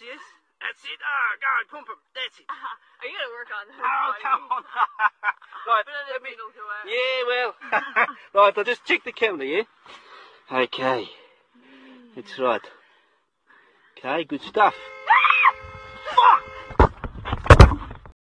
Yes, that's it. Oh, go on. That's it. Are you gonna work on that? Oh, come on. right, let me. Yeah, well. right, I'll just check the camera, yeah? Okay. That's right. Okay, good stuff.